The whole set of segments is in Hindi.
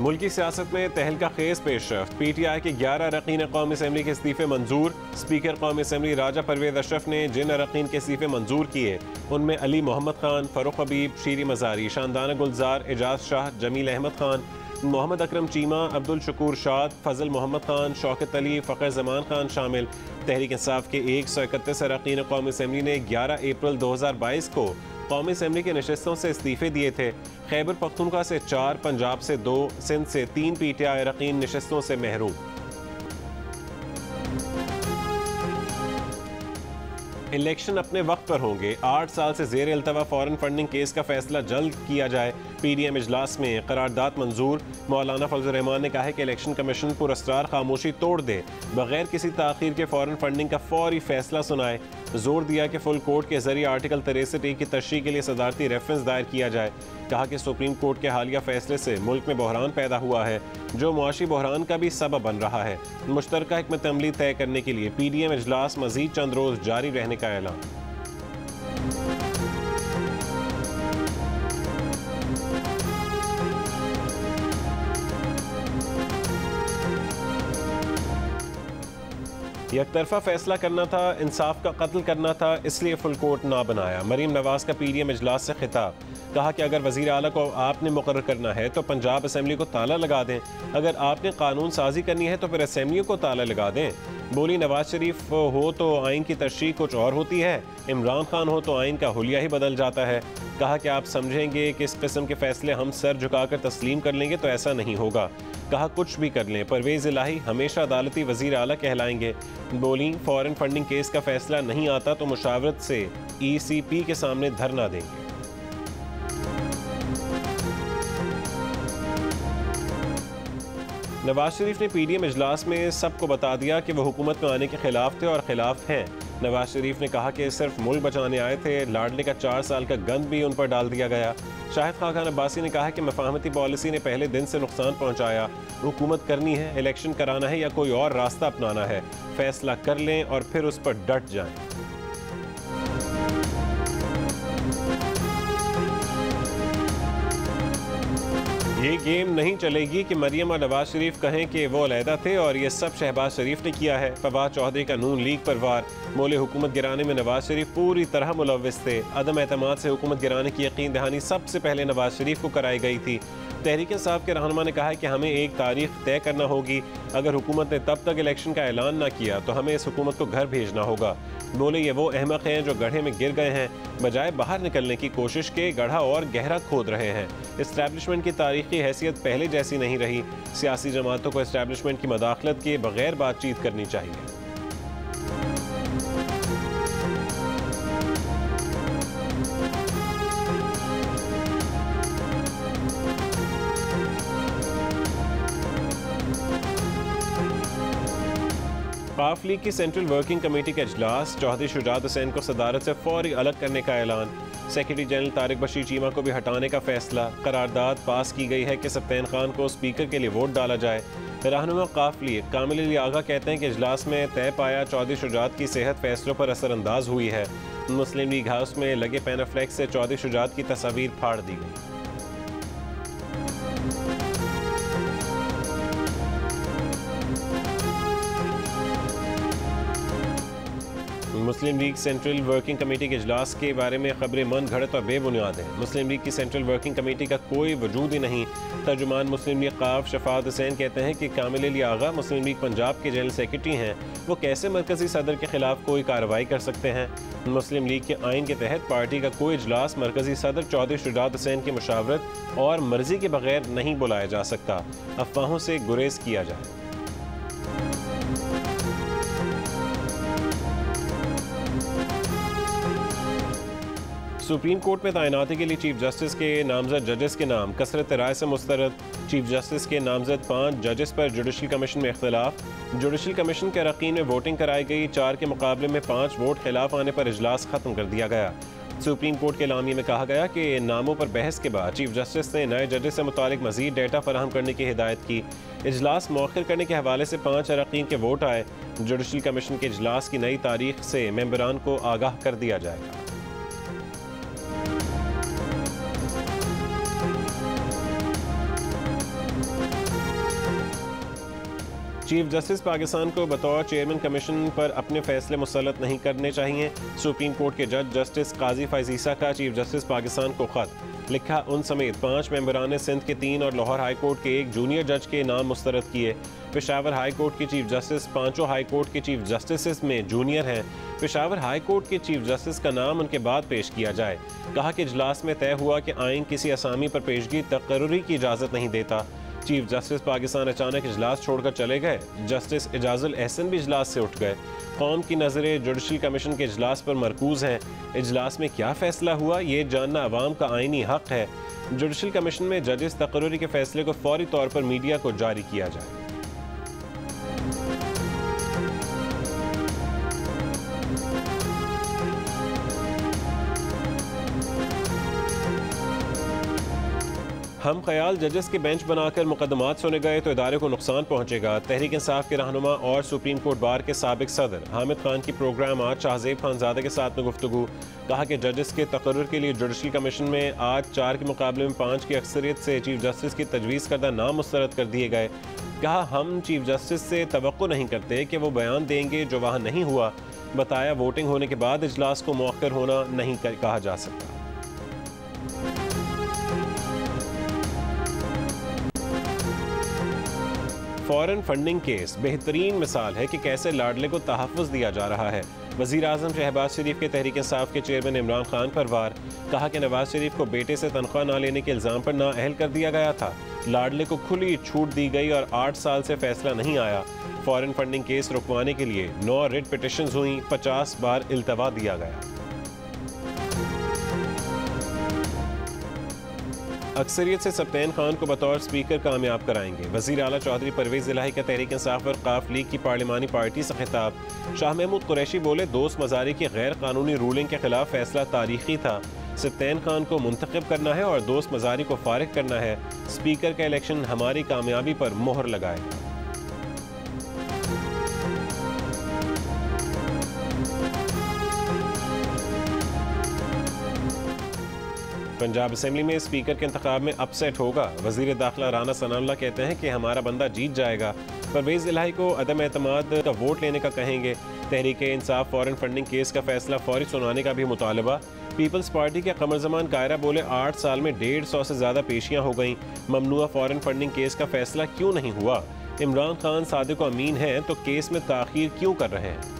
मुल्की सियासत में तहल तहलका खेज पेशरफ पी टी आई के ग्यारह अरकान कौमी असम्बली के इस्तीफे मंजूर। स्पीकर कौमी असम्बली राजा परवेज अशरफ ने जिन अरकान के इस्तीफे मंजूर किए, उनमें अली मोहम्मद खान, फ़रुख हबीब, शीरी मजारी, शानदाना गुलजार, एजाज शाह, जमील अहमद खान, मोहम्मद अकरम चीमा, अब्दुल शकूर शाद, फजल मोहम्मद खान, शौकत अली, फ़खर जमान खान शामिल। तहरीक इंसाफ के एक सौ इकतीस अरकान कौमी असम्बली ने ग्यारह अप्रैल दो हज़ार बाईस को कौमी असम्बली के नशस्तों से इस्तीफे दिए थे। खैबर पख्तूनख्वा से चार, पंजाब से दो, सिंध से तीन पी टी आई अरकान नशस्तों से महरूम। इलेक्शन अपने वक्त पर होंगे। आठ साल से जेर अल्तवा फॉरन फंडिंग केस का फैसला जल्द किया जाए। पी डी एम इजलास में करारदाद मंजूर। मौलाना फजलरहमान ने कहा है कि इलेक्शन कमीशन पुरस्कार खामोशी तोड़ दे। बगैर किसी तखिर के फॉरन फंडिंग का फौरी फैसला सुनाए। ज़ोर दिया कि फुल कोर्ट के ज़रिए आर्टिकल तिरसठ ए की तशरी के लिए सदारती रेफरेंस दायर किया जाए। कहा कि सुप्रीम कोर्ट के हालिया फैसले से मुल्क में बहरान पैदा हुआ है, जो मुआशी बहरान का भी सबब बन रहा है। मुश्तरक हमत अमली तय करने के लिए पी डी एम अजलास मजीद चंद रोज जारी रहने का ऐलान। एक तरफा फैसला करना था, इंसाफ का कत्ल करना था, इसलिए फुल कोर्ट ना बनाया। मरीम नवाज़ का पी डी एम इजलास से खिताब, कहा कि अगर वजी अल को आपने मुकर करना है तो पंजाब असम्बली को ताला लगा दें। अगर आपने कानून साजी करनी है तो फिर असम्बलियों को ताला लगा दें। बोली, नवाज़ शरीफ हो तो आइन की तशरी कुछ और होती है। इमरान खान हो तो आइन का हुलिया ही बदल जाता है। कहा कि आप समझेंगे कि इस किस्म के फैसले हम सर झुकाकर तस्लीम कर लेंगे तो ऐसा नहीं होगा। कहा, कुछ भी कर लें, परवेज इलाही हमेशा अदालती वज़ीर अला कहलाएँगे। बोली, फॉरन फंडिंग केस का फैसला नहीं आता तो मुशावरत से ई सी पी के सामने धरना देंगे। नवाज़ शरीफ ने पी डी एम इजलास में सबको बता दिया कि वह हुकूमत में आने के खिलाफ थे और खिलाफ हैं। नवाज़ शरीफ ने कहा कि सिर्फ़ मुल्क बचाने आए थे, लाडले का चार साल का गंद भी उन पर डाल दिया गया। शाहिद खान खान अब्बासी ने कहा कि मफाहमती पॉलिसी ने पहले दिन से नुकसान पहुँचाया। हुकूमत करनी है, इलेक्शन कराना है या कोई और रास्ता अपनाना है। फैसला कर लें और फिर उस पर डट जाएँ। ये गेम नहीं चलेगी कि मरियम और नवाज़ शरीफ कहें कि वो अलहदा थे और ये सब शहबाज शरीफ ने किया है। फवाद चौधरी का नून लीग पर वार। मोले हुकूमत गिराने में नवाज़ शरीफ पूरी तरह मुलविस थे। अदम अहतमाद से हुकूमत गिराने की यकीन दहानी सबसे पहले नवाज़ शरीफ को कराई गई थी। तहरीक साहब के रहनमा ने कहा है कि हमें एक तारीख तय करना होगी। अगर हुकूमत ने तब तक इलेक्शन का ऐलान ना किया तो हमें इस हुकूमत को घर भेजना होगा। बोले, ये वो अहमक हैं जो गढ़े में गिर गए हैं। बजाय बाहर निकलने की कोशिश के गढ़ा और गहरा खोद रहे हैं। इस्टेबलिशमेंट की तारीखी हैसियत पहले जैसी नहीं रही। सियासी जमातों को इस्टेबलिशमेंट की मदाखलत के बगैर बातचीत करनी चाहिए। काफ लीग की सेंट्रल वर्किंग कमेटी का अजलास चौधरी शुजात हुसैन को सदारत से फौरी अलग करने का ऐलान। सेक्रेटरी जनरल तारिक बशीर चीमा को भी हटाने का फैसला। करारदाद पास की गई है कि सप्तैन खान को स्पीकर के लिए वोट डाला जाए। रहनुमा काफ लीग कामिल आगा कहते हैं कि अजलास में तय पाया चौधरी शुजात की सेहत फैसलों पर असरअंदाज हुई है। मुस्लिम लीग हाउस में लगे पैनाफ्लैक्स से चौधरी शुजात की तस्वीर फाड़ दी गई। Muslim League central working committee के अजलास के बारे में खबरें मन घड़त और बेबुनियाद हैं। मुस्लिम लीग की सेंट्रल वर्किंग कमेटी का कोई वजूद ही नहीं। तर्जुमान मुस्लिम लीग काफ शफात हुसैन कहते हैं कि कामिल अली आगा मुस्लिम लीग पंजाब के जनरल सेक्रेटरी हैं। वो कैसे मरकजी सदर के खिलाफ कोई कार्रवाई कर सकते हैं? मुस्लिम लीग के आइन के तहत पार्टी का कोई अजलास मरकजी सदर चौधरी शुजात हुसैन की मशावरत और मर्ज़ी के बगैर नहीं बुलाया जा सकता। अफवाहों से गुरेज किया जाए। सुप्रीम कोर्ट में तैनाती के लिए चीफ जस्टिस के नामजद जजेस के नाम, कसरत राय से मुस्तरद चीफ जस्टिस के नामजद पाँच जजेस पर जुडिशल कमीशन में इख्तलाफ। जुडिशल कमीशन के अरकान में वोटिंग कराई गई, चार के मुकाबले में पाँच वोट खिलाफ आने पर इजलास खत्म कर दिया गया। सुप्रीम कोर्ट के लामी में कहा गया कि नामों पर बहस के बाद चीफ जस्टिस ने नए जजेस से मुतालिक मजीद डेटा फराहम करने की हिदायत की। इजलास मौखर करने के हवाले से पाँच अरकान के वोट आए। जुडिशल कमीशन के इजलास की नई तारीख से मेम्बरान को आगाह कर दिया जाएगा। चीफ जस्टिस पाकिस्तान को बतौर चेयरमैन कमीशन पर अपने फैसले मुसलत नहीं करने चाहिए। सुप्रीम कोर्ट के जज जस्टिस काजी फैजीसा का चीफ जस्टिस पाकिस्तान को खत। लिखा उन समेत पाँच मेम्बरान सिंध के तीन और लाहौर हाई कोर्ट के एक जूनियर जज के नाम मुस्तरद किए। पेशावर हाई कोर्ट के चीफ जस्टिस पाँचों हाई कोर्ट के चीफ जस्टिस में जूनियर हैं। पेशावर हाई कोर्ट के चीफ जस्टिस का नाम उनके बाद पेश किया जाए। कहा कि इजलास में तय हुआ कि आइन किसी असामी पर पेशगी तकर्री की इजाज़त नहीं देता। चीफ जस्टिस पाकिस्तान अचानक इजलास छोड़कर चले गए। जस्टिस एजाजुल एहसन भी इजलास से उठ गए। कौम की नज़रें जुडिशल कमीशन के अजलास पर मरकूज हैं। इजलास में क्या फैसला हुआ, ये जानना आवाम का आइनी हक है। जुडिशल कमीशन में जजेस तकर्री के फैसले को फौरी तौर पर मीडिया को जारी किया जाए। हम ख्याल जजेस के बेंच बनाकर मुकदमात सुने गए तो इदारे को नुकसान पहुंचेगा। तहरीक इंसाफ के रहनुमा और सुप्रीम कोर्ट बार के सबक सदर हामिद खान की प्रोग्राम आज शाहजेब खानजादे के साथ में गुफ्तु कहा कि जजेस के तकर्र के लिए जुडिशल कमीशन में आज चार के मुकाबले में पाँच की अक्सरियत से चीफ जस्टिस की तजवीज़ करदा नाम मुस्रद कर दिए गए। कहा, हम चीफ जस्टिस से तो नहीं करते कि वो बयान देंगे जो वहाँ नहीं हुआ। बताया वोटिंग होने के बाद इजलास को मौकर होना नहीं कहा जा सकता। फॉरेन फंडिंग केस बेहतरीन मिसाल है कि कैसे लाडले को तहफ़ दिया जा रहा है। वज़ीर अजम शहबाज शरीफ के तहरीक इंसाफ के चेयरमैन इमरान खान पर वार। कहा कि नवाज़ शरीफ को बेटे से तनख्वाह ना लेने के इल्ज़ाम पर नाअहल कर दिया गया था। लाडले को खुली छूट दी गई और आठ साल से फैसला नहीं आया। फॉरेन फंडिंग केस रुकवाने के लिए नौ रिट पिटिशन हुई, पचास बार अल्तवा दिया गया। अक्सरियत से सप्तान खान को बतौर स्पीकर कामयाब कराएँगे। वज़ीर अला चौधरी परवेज इलाही का तहरीक इंसाफ और काफ लीग की पार्लिमानी पार्टी से खिताब। शाह महमूद कुरैशी बोले, दोस्त मजारी की गैर कानूनी रूलिंग के खिलाफ फैसला तारीखी था। सप्तान खान को मुंतखब करना है और दोस्त मजारी को फारग करना है। स्पीकर का इलेक्शन हमारी कामयाबी पर मोहर लगाएगा पंजाब असम्बली में स्पीकर के इंतब में अपसेट होगा। वज़ीर दाखिला राना सनाउल्ला कहते हैं कि हमारा बंदा जीत जाएगा। परवेज इलाही को अदम अतमाद का वोट लेने का कहेंगे। तहरीक इंसाफ, फॉरन फंडिंग केस का फैसला फौरी सुनाने का भी मुतालबा। पीपल्स पार्टी के कमर जमान कायरा बोले, आठ साल में डेढ़ सौ से ज़्यादा पेशियाँ हो गईं। ममनुआ फॉरन फंडिंग केस का फैसला क्यों नहीं हुआ? इमरान खान, सादिक अमीन हैं तो केस में ताखीर क्यों कर रहे हैं?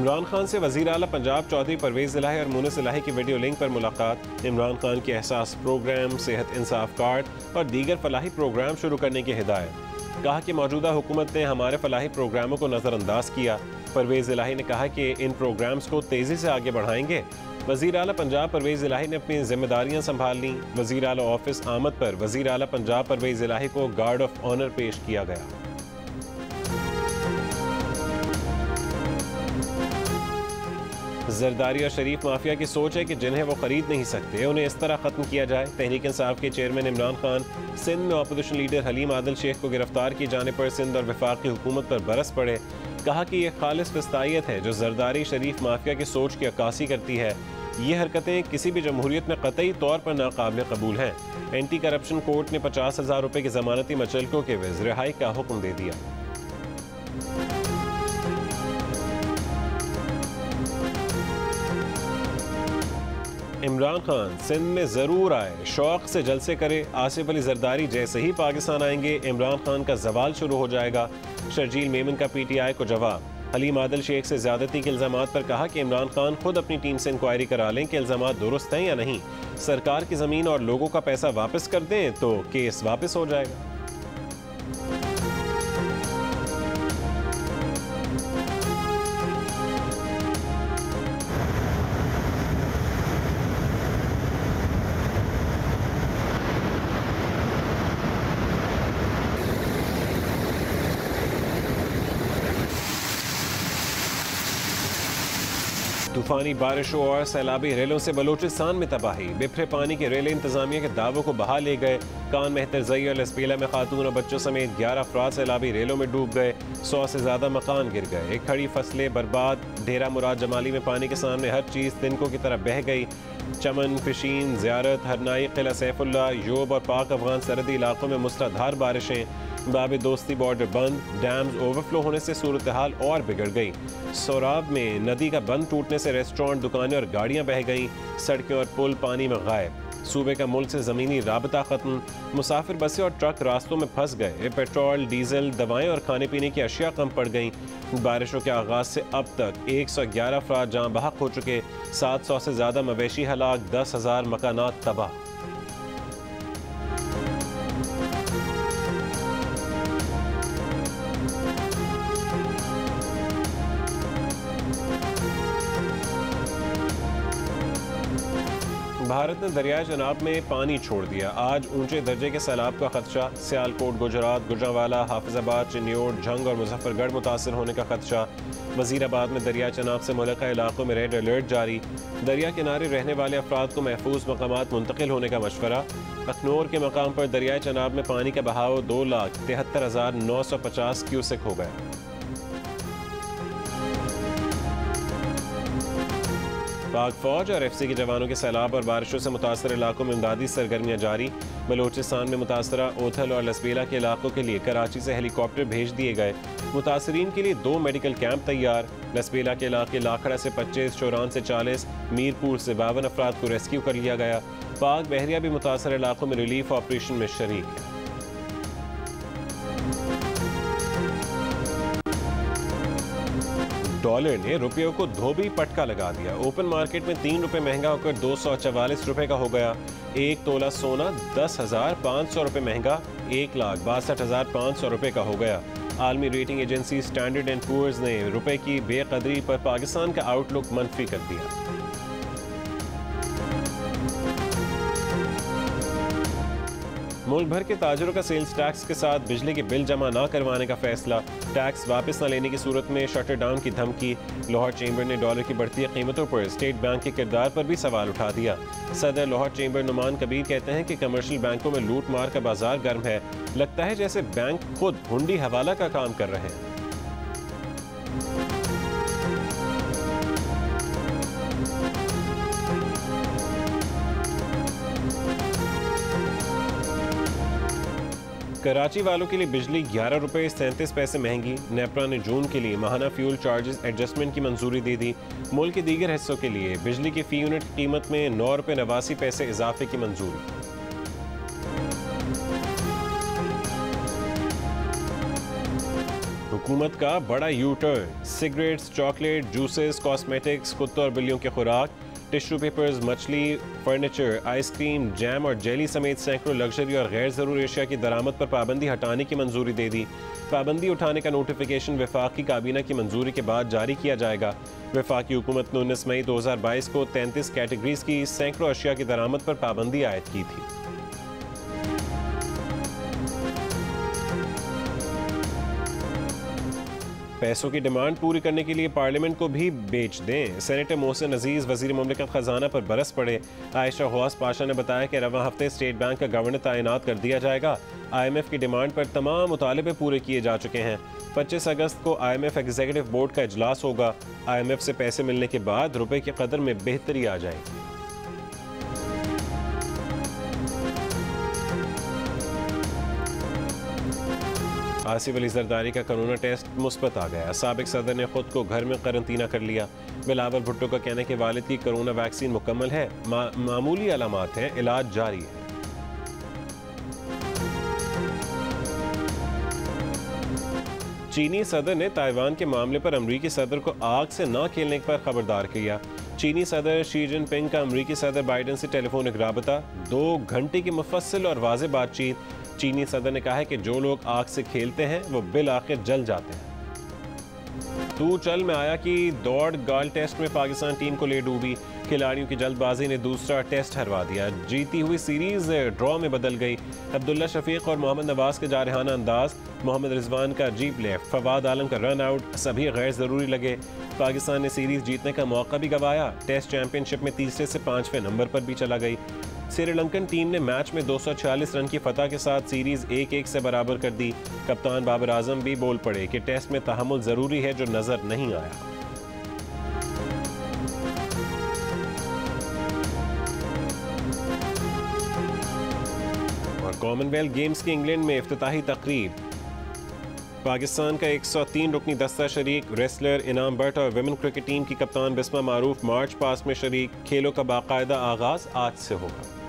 इमरान खान से वज़ीर अला पंजाब चौधरी परवेज इलाही और मुनस इलाही की वीडियो लिंक पर मुलाकात। इमरान खान के एहसास प्रोग्राम, सेहत इंसाफ कार्ड और दीगर फलाही प्रोग्राम शुरू करने की हिदायत। कहा कि मौजूदा हुकूमत ने हमारे फलाही प्रोग्रामों को नज़रअंदाज किया। परवेज इलाही ने कहा कि इन प्रोग्राम्स को तेज़ी से आगे बढ़ाएँगे। वज़ीर अला पंजाब, परवेज इलाही ने अपनी जिम्मेदारियाँ संभाल ली। वज़ीर अला ऑफ़िस आमद पर वज़ीर अला पंजाब, परवेज इलाही को गार्ड ऑफ़ ऑनर पेश किया गया। जरदारी और शरीफ माफिया की सोच है कि जिन्हें वो खरीद नहीं सकते, उन्हें इस तरह ख़त्म किया जाए। तहरीक इंसाफ के चेयरमैन इमरान खान, सिंध में अपोजिशन लीडर हलीम आदिल शेख को गिरफ़्तार किए जाने पर सिंध और विफाक हुकूमत पर बरस पड़े। कहा कि यह खालिश फिस्ताइत है जो जरदारी शरीफ माफिया की सोच की अक्सी करती है। ये हरकतें किसी भी जमहूरियत में कतई तौर पर नाकबिल कबूल हैं। एंटी करप्शन कोर्ट ने पचास हज़ार रुपये की जमानती मचलकों के वज रिहाई का हुक्म दे दिया। इमरान खान सिंध में ज़रूर आए। शौक से जलसे करे आसिफ अली जरदारी, जैसे ही पाकिस्तान आएँगे, इमरान खान का जवाल शुरू हो जाएगा। शर्जील मेमन का पी टी आई को जवाब। हलीम आदल शेख से ज्यादती के इल्ज़ाम पर कहा कि इमरान खान खुद अपनी टीम से इंक्वायरी करा लें कि इल्ज़ाम दुरुस्त हैं या नहीं। सरकार की ज़मीन और लोगों का पैसा वापस कर दें तो केस वापस हो जाएगा। तूफानी बारिशों और सैलाबी रेलों से बलूचिस्तान में तबाही। बिफरे पानी के रेल इंतजामिया के दावों को बहा ले गए। कान महतर जई और लसपीला में खातून और बच्चों समेत ग्यारह अफराद सैलाबी रेलों में डूब गए। सौ से ज़्यादा मकान गिर गए। खड़ी फ़सलें बर्बाद। डेरा मुराद जमाली में पानी के सामने हर चीज़ तिनकों की तरह बह गई। चमन फिशीन ज्यारत, हरनाई, किला सैफुल्ला, योब और पाक अफगान सरहदी इलाकों में मूसलाधार बारिशें। बाब दोस्ती बॉर्डर बंद, डैम्स ओवरफ्लो होने से सूरत हाल और बिगड़ गई। सौराब में नदी का बंद टूटने से रेस्टोरेंट, दुकानें और गाड़ियाँ बह गईं। सड़कें और पुल पानी में गायब। सूबे का मुल्क से ज़मीनी रबता ख़त्म। मुसाफिर बसें और ट्रक रास्तों में फंस गए। पेट्रोल, डीजल, दवाएँ और खाने पीने की अशिया कम पड़ गईं। बारिशों के आगाज़ से अब तक एक सौ ग्यारह अफराद जहाँ बहक हो चुके। सात सौ से ज़्यादा मवेशी हलाक, दस हज़ार मकाना तबाह। भारत ने दरियाए जनाब में पानी छोड़ दिया। आज ऊँचे दर्जे के सैलाब का खदशा, सियालकोट, गुजरात गुजरावाला हाफिजाबाद चिन्योट झंग और मुजफ्फरगढ़ मुतासर होने का खदशा। वजीराबाद में दरिया चनाब से मुलक इलाकों में रेड अलर्ट जारी। दरिया किनारे रहने वाले अफराद को महफूज मकाम मुंतकिल होने का मशवरा। अखनौर के मकाम पर दरियाए चनाब में पानी का बहाव दो लाख तिहत्तर हज़ार नौ सौ पचास क्यूसिक हो गया। पाक फौज और एफ़ सी के जवानों के सैलाब और बारिशों से मुतासर इलाकों में इमदादी सरगर्मियाँ जारी। बलोचिस्तान में मुतासर ओथल और लसबेला के इलाकों के लिए कराची से हेलीकॉप्टर भेज दिए गए। मुतासरीन के लिए दो मेडिकल कैंप तैयार। लसबेला के इलाके लाखड़ा से पच्चीस, चौरान से चालीस, मीरपुर से बावन अफराद को रेस्क्यू कर लिया गया। पाक बहरिया भी मुतासर इलाकों में रिलीफ ऑपरेशन में शरीक है। डॉलर ने रुपयों को धोबी पटका लगा दिया। ओपन मार्केट में तीन रुपये महँगा होकर दो सौ चवालीस रुपये का हो गया। एक तोला सोना दस हज़ार पाँच सौ रुपये महँगा, एक लाख बासठ हज़ार पाँच सौ रुपये का हो गया। आलमी rating agency Standard and Poor's ने रुपए की बेकदरी पर पाकिस्तान का आउटलुक मनफी कर दिया। मुल्क भर के ताजरों का सेल्स टैक्स के साथ बिजली के बिल जमा न करवाने का फैसला। टैक्स वापस न लेने की सूरत में शटर डाउन की धमकी। लाहौर चैम्बर ने डॉलर की बढ़ती कीमतों पर स्टेट बैंक के किरदार पर भी सवाल उठा दिया। सदर लाहौर चेंबर नुमान कबीर कहते हैं कि कमर्शियल बैंकों में लूट मार का बाज़ार गर्म है। लगता है जैसे बैंक खुद हुंडी हवाला का काम कर रहे हैं। कराची वालों के लिए बिजली ग्यारह रुपये सैंतीस पैसे महँगी। नेपरा ने जून के लिए माहाना फ्यूल चार्जेस एडजस्टमेंट की मंजूरी दे दी। मुल्क के दीगर हिस्सों के लिए बिजली की फ़ी यूनिट कीमत में नौ रुपये नवासी पैसे इजाफे की मंजूरी। हुकूमत का बड़ा U turn cigarettes chocolate juices cosmetics कुत्तों और बिल्लियों के खुराक। टिश्यू पेपर्स, मछली, फर्नीचर आइसक्रीम जैम और जेली समेत सैकड़ों लग्जरी और गैर ज़रूरी एशिया की दरामद पर पाबंदी हटाने की मंजूरी दे दी। पाबंदी उठाने का नोटिफिकेशन वफाकी काबीना की मंजूरी के बाद जारी किया जाएगा। विफाकी हुकूमत ने उन्नीस मई दो हज़ार बाईस को तैंतीस कैटेगरीज की सैकड़ों अशिया की दरामद पर पाबंदी आयद की थी। पैसों की डिमांड पूरी करने के लिए पार्लियामेंट को भी बेच दें। सेनेटर मोहसिन अज़ीज़ वजी ममलिकत खजाना पर बरस पड़े। आयशा गौस पाशा ने बताया कि रवा हफ़्ते स्टेट बैंक का गवर्नर तैनात कर दिया जाएगा। आई एम एफ़ की डिमांड पर तमाम मुतालबे पूरे किए जा चुके हैं। पच्चीस अगस्त को I M F executive board का अजलास होगा। आई एम एफ़ से पैसे मिलने के बाद रुपए की कदर में बेहतरी आ जाएगी। आसिफ अली जरदारी का कोरोना टेस्ट मुस्बत आ गया। सबक सदर ने खुद को घर में करंतना कर लिया। बिलावल भुट्टो का कहना है कि वालिद की कोरोना वैक्सीन मुकम्मल है। मा, मामूली अलामत हैं इलाज जारी है। चीनी सदर ने ताइवान के मामले पर अमरीकी सदर को आग से न खेलने पर खबरदार किया। चीनी सदर शी जिनपिंग का अमरीकी सदर बाइडन से टेलीफोनिक रबता। दो घंटे की मुफसल और वाज बातचीत चीनी सदर ने कहा है कि जो लोग आग से खेलते हैं, वो बिल आखिर जल जाते हैं। तू चल में आया कि दौड़ गाल टेस्ट में पाकिस्तान टीम को ले डूबी। खिलाड़ियों की जल्दबाजी ने दूसरा टेस्ट हरवा दिया। जीती हुई सीरीज़ ड्रॉ में बदल गई। अब्दुल्ला शफीक और मोहम्मद नवाज़ के जारहाना अंदाज। मोहम्मद रिजवान का जीप लेफ़्ट, फवाद आलम का रन आउट, सभी गैर ज़रूरी लगे। पाकिस्तान ने सीरीज़ जीतने का मौका भी गवाया। टेस्ट चैंपियनशिप में तीसरे से पाँचवें नंबर पर भी चला गई। श्रीलंकन टीम ने मैच में 246 रन की फतह के साथ सीरीज़ एक एक से बराबर कर दी। कप्तान बाबर आज़म भी बोल पड़े कि टेस्ट में तहमुल ज़रूरी है जो नज़र नहीं आया। और कॉमनवेल्थ गेम्स की इंग्लैंड में अफ्ताही तकरीब। पाकिस्तान का 103 रुकनी दस्ता शरीक रेसलर इनाम भट्ट और विमेन क्रिकेट टीम की कप्तान बिस्मा मारूफ मार्च पास में शरीक, खेलों का बाकायदा आगाज़ आज से होगा।